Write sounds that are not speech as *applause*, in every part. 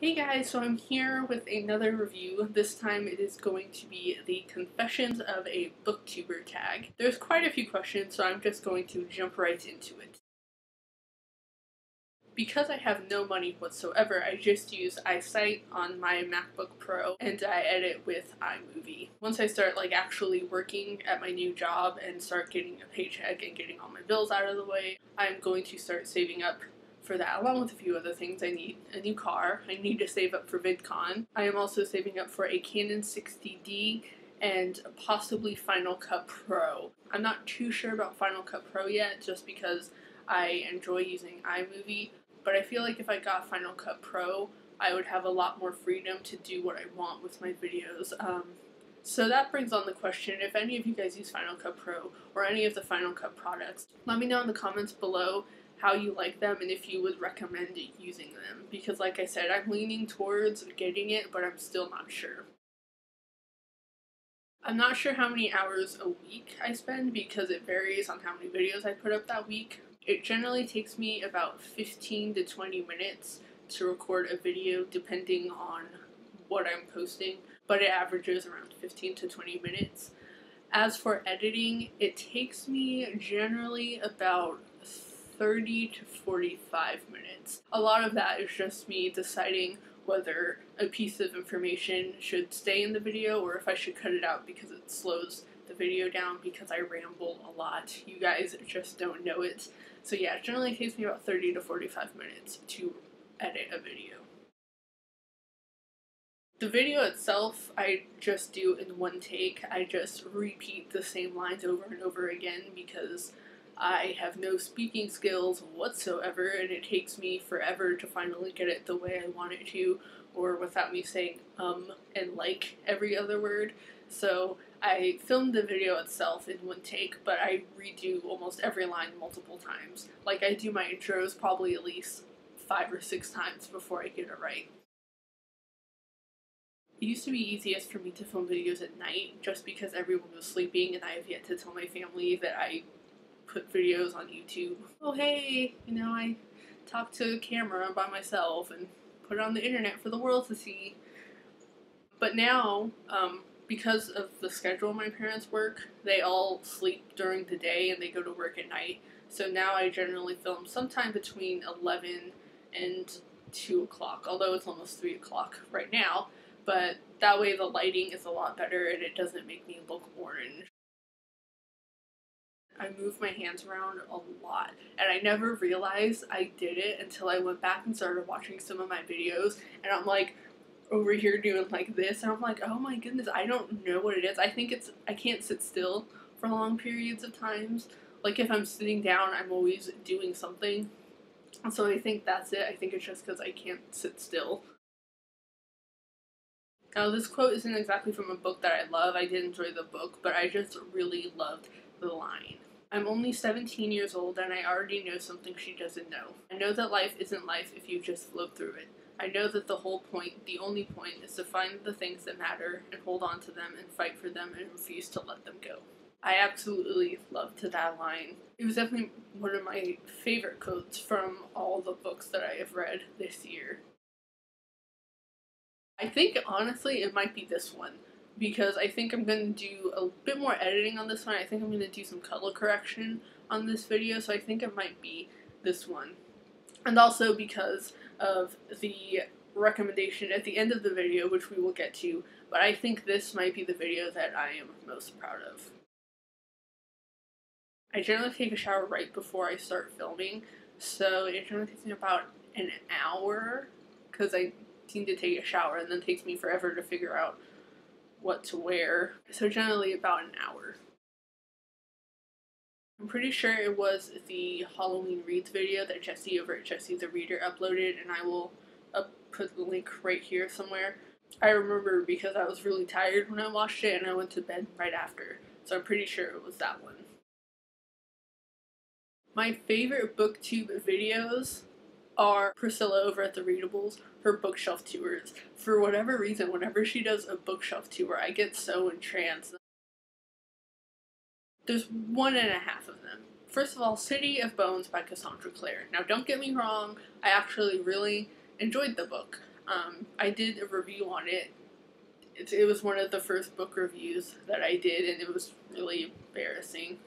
Hey guys, so I'm here with another review. This time it is going to be the Confessions of a Booktuber tag. There's quite a few questions, so I'm just going to jump right into it. Because I have no money whatsoever, I just use iSight on my MacBook Pro and I edit with iMovie. Once I start like actually working at my new job and start getting a paycheck and getting all my bills out of the way, I'm going to start saving up for that, along with a few other things. I need a new car, I need to save up for VidCon. I am also saving up for a Canon 60D and possibly Final Cut Pro. I'm not too sure about Final Cut Pro yet, just because I enjoy using iMovie, but I feel like if I got Final Cut Pro, I would have a lot more freedom to do what I want with my videos. Um, so that brings on the question if any of you guys use Final Cut Pro or any of the Final Cut products, let me know in the comments below how you like them and if you would recommend using them. Because, like I said, I'm leaning towards getting it, but I'm still not sure. I'm not sure how many hours a week I spend because it varies on how many videos I put up that week. It generally takes me about 15 to 20 minutes to record a video depending on what I'm posting, but it averages around 15 to 20 minutes. As for editing, it takes me generally about 30 to 45 minutes. A lot of that is just me deciding whether a piece of information should stay in the video or if I should cut it out because it slows the video down because I ramble a lot. You guys just don't know it. So yeah, it generally takes me about 30 to 45 minutes to edit a video. The video itself, I just do in one take. I just repeat the same lines over and over again because I have no speaking skills whatsoever, and it takes me forever to finally get it the way I want it to, or without me saying um and like every other word. So I filmed the video itself in one take, but I redo almost every line multiple times. Like I do my intros probably at least five or six times before I get it right. It used to be easiest for me to film videos at night just because everyone was sleeping and I have yet to tell my family that I put videos on YouTube. Oh, hey, you know, I talk to a camera by myself and put it on the internet for the world to see. But now, um, because of the schedule my parents work, they all sleep during the day and they go to work at night. So now I generally film sometime between 11 and 2 o'clock, although it's almost 3 o'clock right now. But that way the lighting is a lot better and it doesn't make me look orange. I move my hands around a lot. And I never realized I did it until I went back and started watching some of my videos. And I'm like over here doing like this. And I'm like, oh my goodness, I don't know what it is. I think it's, I can't sit still for long periods of times. Like if I'm sitting down, I'm always doing something. And so I think that's it. I think it's just because I can't sit still. Now, this quote isn't exactly from a book that I love. I did enjoy the book, but I just really loved the line. I'm only 17 years old and I already know something she doesn't know. I know that life isn't life if you just float through it. I know that the whole point, the only point, is to find the things that matter and hold on to them and fight for them and refuse to let them go. I absolutely loved that line. It was definitely one of my favorite quotes from all the books that I have read this year. I think honestly it might be this one because I think I'm going to do a bit more editing on this one. I think I'm going to do some color correction on this video, so I think it might be this one. And also because of the recommendation at the end of the video, which we will get to, but I think this might be the video that I am most proud of. I generally take a shower right before I start filming, so it generally takes me about an hour, because I seem to take a shower and then takes me forever to figure out what to wear. So generally about an hour. I'm pretty sure it was the Halloween Reads video that Jesse over at Jesse the Reader uploaded, and I will up put the link right here somewhere. I remember because I was really tired when I watched it and I went to bed right after, so I'm pretty sure it was that one. My favorite booktube videos are Priscilla over at the Readables, her bookshelf tours. For whatever reason, whenever she does a bookshelf tour, I get so entranced. There's one and a half of them. First of all, City of Bones by Cassandra Clare. Now, don't get me wrong, I actually really enjoyed the book. Um, I did a review on it. it. It was one of the first book reviews that I did, and it was really embarrassing.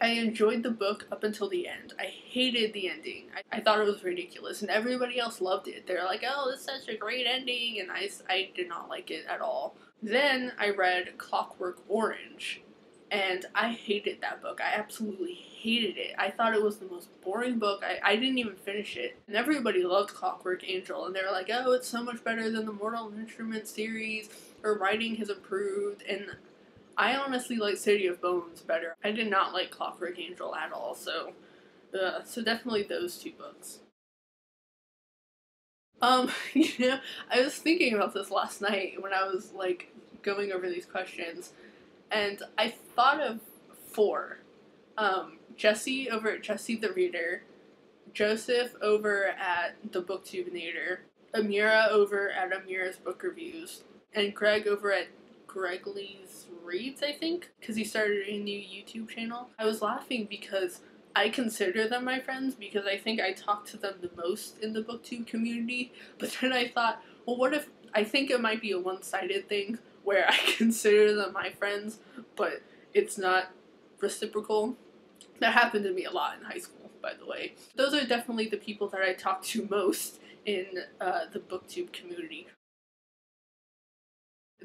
I enjoyed the book up until the end. I hated the ending. I, I thought it was ridiculous, and everybody else loved it. They're like, oh, it's such a great ending, and I, I did not like it at all. Then I read Clockwork Orange, and I hated that book. I absolutely hated it. I thought it was the most boring book. I, I didn't even finish it. And everybody loved Clockwork Angel, and they were like, oh, it's so much better than the Mortal Instruments series. Her writing has improved, and I honestly like City of Bones better. I did not like Clockwork Angel at all, so uh, so definitely those two books. Um, *laughs* you know, I was thinking about this last night when I was like going over these questions, and I thought of four. Um, Jesse over at Jesse the Reader, Joseph over at the Booktubinator, Amira over at Amira's Book Reviews, and Greg over at Gregley's Reads, I think, because he started a new YouTube channel. I was laughing because I consider them my friends because I think I talk to them the most in the booktube community. *laughs* But then I thought, well, what if I think it might be a one sided thing where I *laughs* consider them my friends, but it's not reciprocal. That happened to me a lot in high school, by the way. Those are definitely the people that I talk to *laughs* most in uh, the booktube community.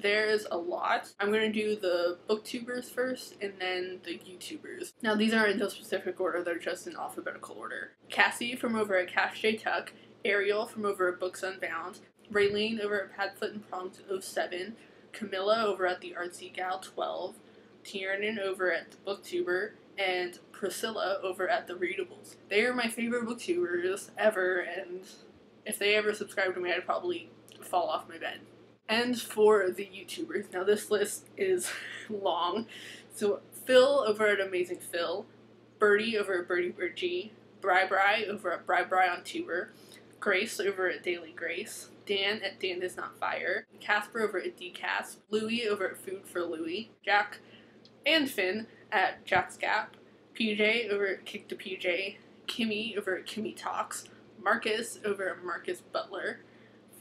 There's a lot. I'm going to do the booktubers first and then the YouTubers. Now, these aren't in no specific order, they're just in alphabetical order. Cassie from over at Cass Jay Tuck, Ariel from over at Books Unbound, Raylene over at Padfoot and Prongs 07, Camilla over at the Artsy Gal 12, Tiernan over at the Booktuber, and Priscilla over at the Readables. They are my favorite booktubers ever, and if they ever subscribe to me, I'd probably fall off my bed and for the YouTubers. Now this list is *laughs* long. So Phil over at Amazing Phil, Birdie over at Birdie Birdie, Bri Bri over at Bri Bri on Tuber, Grace over at Daily Grace, Dan at Dan Does Not Fire, Caspar over at Dcasp, Louie over at Food for Louie, Jack and Finn at JacksGap, PJ over at Kick the PJ, Kimmy over at Kimmy Talks, Marcus over at Marcus Butler,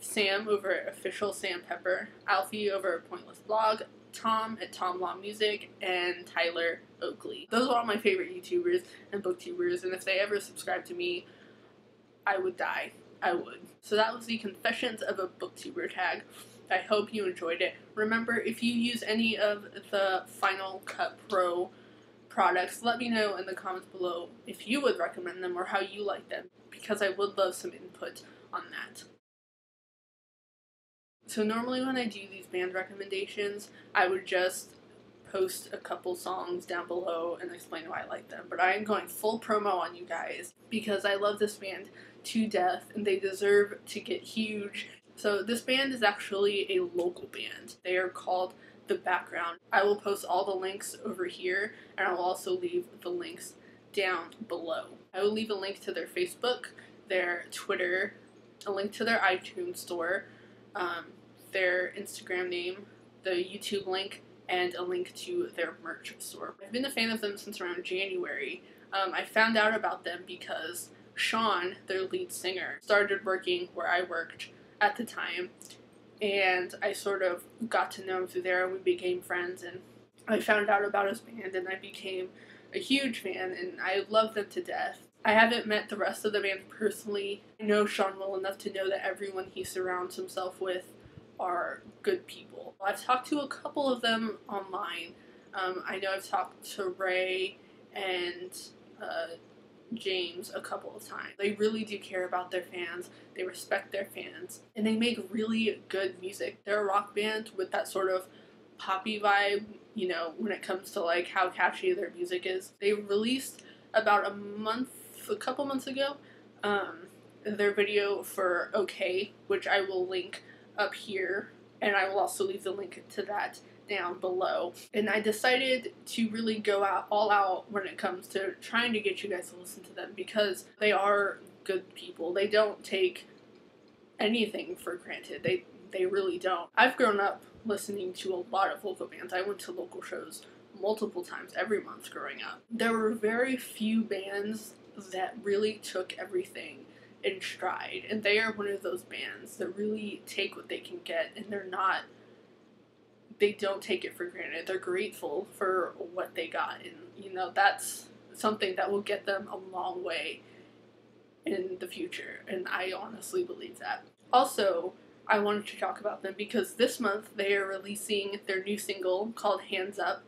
Sam over Official Sam Pepper, Alfie over Pointless Blog, Tom at Tom Law Music, and Tyler Oakley. Those are all my favorite YouTubers and booktubers, and if they ever subscribe to me, I would die. I would. So that was the Confessions of a Booktuber tag. I hope you enjoyed it. Remember, if you use any of the Final Cut Pro products, let me know in the comments below if you would recommend them or how you like them, because I would love some input on that. So normally when I do these band recommendations, I would just post a couple songs down below and explain why I like them. But I am going full promo on you guys because I love this band to death and they deserve to get huge. So this band is actually a local band. They are called The Background. I will post all the links over here and I will also leave the links down below. I will leave a link to their Facebook, their Twitter, a link to their iTunes store, um, their Instagram name, the YouTube link, and a link to their merch store. I've been a fan of them since around January. Um, I found out about them because Sean, their lead singer, started working where I worked at the time, and I sort of got to know him through there, and we became friends, and I found out about his band, and I became a huge fan, and I love them to death. I haven't met the rest of the band personally. I know Sean well enough to know that everyone he surrounds himself with are good people. I've talked to a couple of them online. Um, I know I've talked to Ray and uh, James a couple of times. They really do care about their fans, they respect their fans, and they make really good music. They're a rock band with that sort of poppy vibe, you know, when it comes to like how catchy their music is. They released about a month, a couple months ago, um, their video for OK, which I will link up here, and I will also leave the link to that down below. And I decided to really go out all out when it comes to trying to get you guys to listen to them because they are good people. They don't take anything for granted. They they really don't. I've grown up listening to a lot of local bands. I went to local shows multiple times every month growing up. There were very few bands that really took everything in stride. And they are one of those bands that really take what they can get and they're not they don't take it for granted. They're grateful for what they got and you know that's something that will get them a long way in the future and I honestly believe that. Also, I wanted to talk about them because this month they are releasing their new single called Hands Up,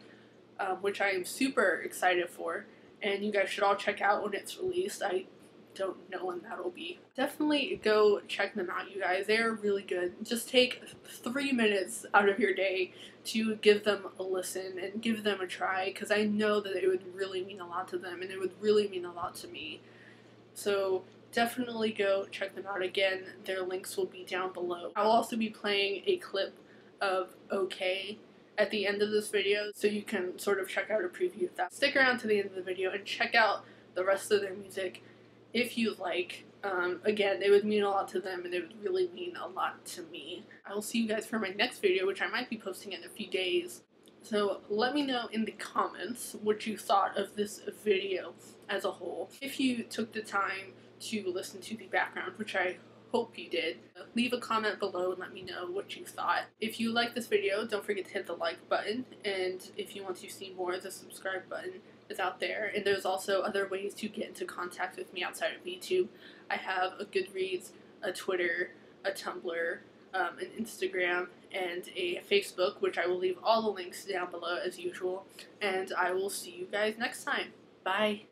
um, which I am super excited for. And you guys should all check out when it's released. I don't know when that'll be. Definitely go check them out, you guys. They are really good. Just take three minutes out of your day to give them a listen and give them a try because I know that it would really mean a lot to them and it would really mean a lot to me. So definitely go check them out again. Their links will be down below. I'll also be playing a clip of OK at the end of this video so you can sort of check out a preview of that. Stick around to the end of the video and check out the rest of their music if you like. Um, again, it would mean a lot to them and it would really mean a lot to me. I will see you guys for my next video, which I might be posting in a few days. So let me know in the comments what you thought of this video as a whole. If you took the time to listen to the background, which I hope you did. Leave a comment below and let me know what you thought. If you like this video, don't forget to hit the like button, and if you want to see more, the subscribe button is out there. And there's also other ways to get into contact with me outside of YouTube. I have a Goodreads, a Twitter, a Tumblr, um, an Instagram, and a Facebook, which I will leave all the links down below as usual. And I will see you guys next time. Bye.